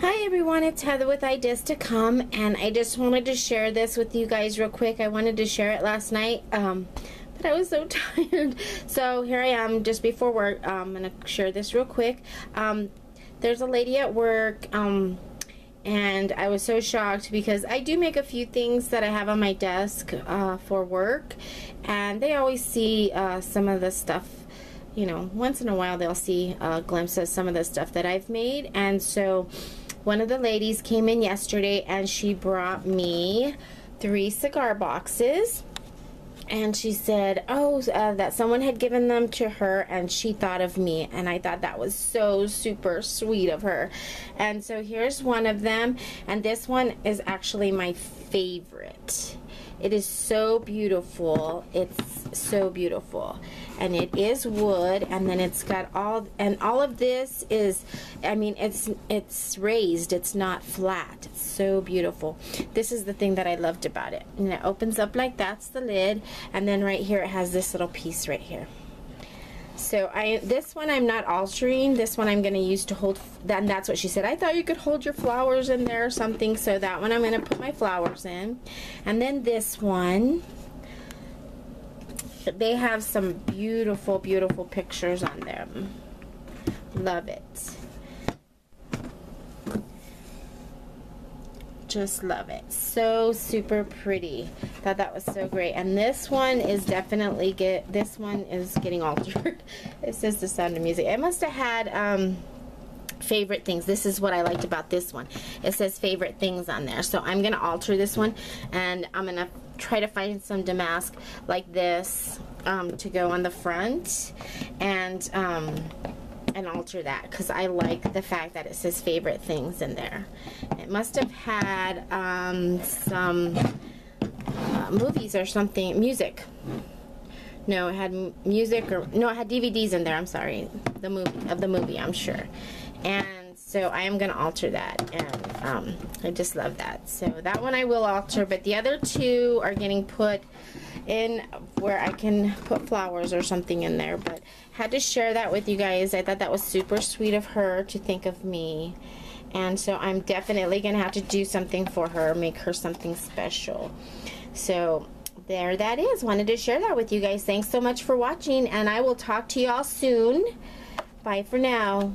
Hi everyone, it's Heather with Ideas to Come, and I just wanted to share this with you guys real quick. I wanted to share it last night, um, but I was so tired. So here I am, just before work. Um, I'm going to share this real quick. Um, there's a lady at work, um, and I was so shocked because I do make a few things that I have on my desk uh, for work, and they always see uh, some of the stuff you know, once in a while they'll see a glimpse of some of the stuff that I've made. And so one of the ladies came in yesterday and she brought me three cigar boxes. And she said oh uh, that someone had given them to her and she thought of me. And i thought that was so super sweet of her. And so here's one of them. And this one is actually my favorite. It is so beautiful. It's so beautiful. And it is wood and then it's got all and all of this is I mean it's it's raised. It's not flat. It's so beautiful. This is the thing that I loved about it. And it opens up like that's the lid and then right here it has this little piece right here. So I this one I'm not altering. This one I'm going to use to hold, then that's what she said. I thought you could hold your flowers in there or something. So that one I'm going to put my flowers in. And then this one, they have some beautiful, beautiful pictures on them. Love it. just love it. So super pretty. Thought that was so great. And this one is definitely get this one is getting altered. It says the sound of music. It must have had um, favorite things this is what I liked about this one it says favorite things on there so I'm gonna alter this one and I'm gonna try to find some damask like this um, to go on the front and um, and alter that because I like the fact that it says favorite things in there. It must have had um, some uh, movies or something, music. No, it had music or no, it had DVDs in there. I'm sorry, the movie of the movie. I'm sure, and so I am gonna alter that, and um, I just love that. So that one I will alter, but the other two are getting put in where I can put flowers or something in there but had to share that with you guys. I thought that was super sweet of her to think of me. And so I'm definitely gonna have to do something for her make her something special. So there that is. Wanted to share that with you guys. Thanks so much for watching and I will talk to you all soon. Bye for now